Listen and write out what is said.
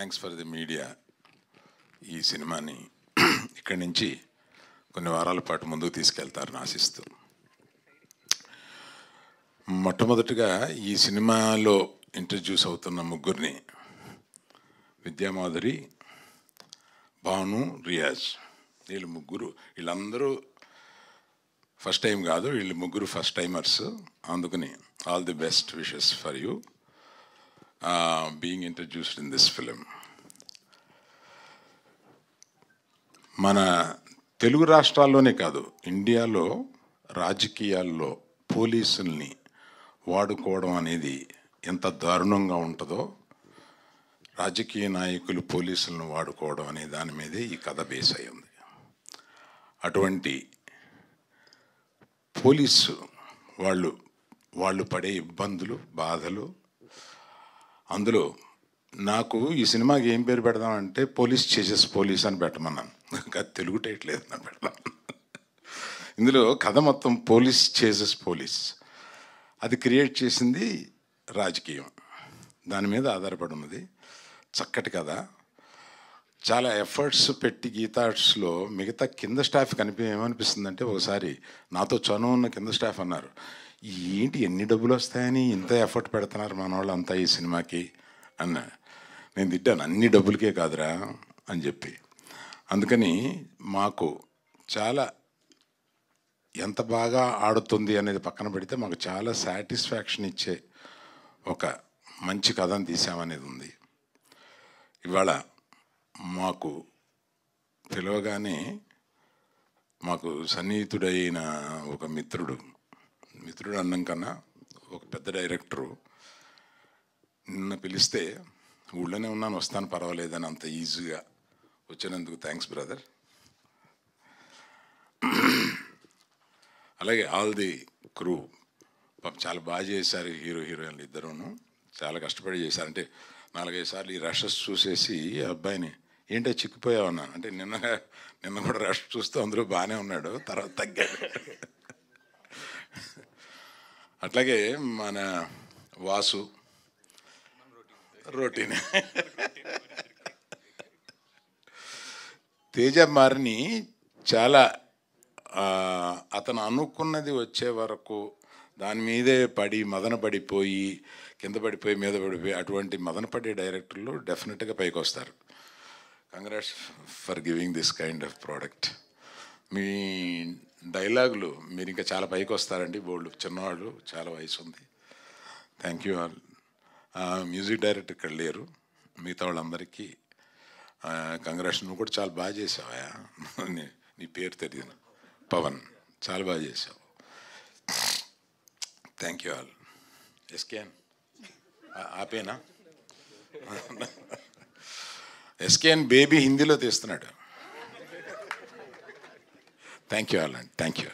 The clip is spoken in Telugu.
థ్యాంక్స్ ఫర్ ది మీడియా ఈ సినిమాని ఇక్కడి నుంచి కొన్ని వారాల పాటు ముందుకు తీసుకెళ్తారని ఆశిస్తూ. మొట్టమొదటిగా ఈ సినిమాలో ఇంట్రడ్యూస్ అవుతున్న ముగ్గురిని విద్యామాధురి భాను రియాజ్. వీళ్ళు ముగ్గురు వీళ్ళందరూ ఫస్ట్ టైం కాదు వీళ్ళు ముగ్గురు ఫస్ట్ టైమర్స్ అందుకని all the best wishes for you being introduced in this film మన తెలుగు రాష్ట్రాల్లోనే కాదు ఇండియాలో రాజకీయాల్లో పోలీసుల్ని వాడుకోవడం అనేది ఎంత దారుణంగా ఉంటుందో రాజకీయ నాయకులు పోలీసులను వాడుకోవడం అనే దాని మీదే ఈ కథ బేస్ అయి ఉంది. అటువంటి పోలీసు వాళ్ళు వాళ్ళు పడే ఇబ్బందులు బాధలు అందులో నాకు ఈ సినిమాకి ఏం పేరు పెడదామంటే పోలీస్ చేసేస్ పోలీస్ అని పెట్టమన్నాను. ఇంకా తెలుగు టైట్ లేదు పెడదాం. ఇందులో కథ మొత్తం పోలీస్ చేసెస్ పోలీస్. అది క్రియేట్ చేసింది రాజకీయం. దాని మీద ఆధారపడి ఉన్నది చక్కటి కథ. చాలా ఎఫర్ట్స్ పెట్టి గీతార్ట్స్లో మిగతా కింద స్టాఫ్ కనిపి ఏమనిపిస్తుందంటే ఒకసారి నాతో చనువు ఉన్న కింద స్టాఫ్ అన్నారు. ఏంటి ఎన్ని డబ్బులు వస్తాయని ఇంత ఎఫర్ట్ పెడుతున్నారు మన వాళ్ళు అంతా ఈ సినిమాకి? అన్న నేను తిట్టాను అన్ని డబ్బులకే కాదురా అని చెప్పి. అందుకని మాకు చాలా ఎంత బాగా ఆడుతుంది అనేది పక్కన పెడితే మాకు చాలా సాటిస్ఫాక్షన్ ఇచ్చే ఒక మంచి కథను తీసామనేది ఉంది. ఇవాళ మాకు పిలవగానే మాకు సన్నిహితుడైన ఒక మిత్రుడు మిత్రుడు అన్నం కన్నా ఒక పెద్ద డైరెక్టరు నిన్న పిలిస్తే ఊళ్ళోనే ఉన్నాను వస్తాను పర్వాలేదని అంత ఈజీగా వచ్చినందుకు థ్యాంక్స్ బ్రదర్. అలాగే ఆల్ ది క్రూ పాపం చాలా బాగా చేశారు హీరో హీరోయిన్లు ఇద్దరును. చాలా కష్టపడి చేశారు. అంటే నాలుగైదు సార్లు ఈ రషెస్ చూసేసి ఆ అబ్బాయిని ఏంటో చిక్కిపోయావు అన్నాను అంటే నిన్న నిన్న కూడా రష్ చూస్తూ అందరూ బాగానే ఉన్నాడు తర్వాత తగ్గాడు. అట్లాగే మన వాసు రొటీన్. తేజ మారిని చాలా అతను అనుకున్నది వచ్చే వరకు దాని మీదే పడి మదన పడిపోయి కింద పడిపోయి మీద పడిపోయి అటువంటి మదన పడే డైరెక్టర్లు డెఫినెట్గా పైకి వస్తారు congrats for giving this kind of product. మీ డైలాగులు మీరు ఇంకా చాలా పైకి వస్తారండి. బోల్డ్ చిన్నవాళ్ళు చాలా వయసు ఉంది. Thank you all music director ఇక్కడ లేరు. మిగతా వాళ్ళందరికీ కంగ్రాట్స్ నువ్వు కూడా చాలా బాగా చేసావా? నీ నీ పేరు తెలియదు. పవన్ చాలా బాగా చేసావు. థ్యాంక్ యూ ఆల్ ఎస్కేఎన్ ఆపేనా? ఎస్కేఎన్ బేబీ హిందీలో తీస్తున్నాడు. థ్యాంక్ యూ ఆల్ అండి థ్యాంక్ యూ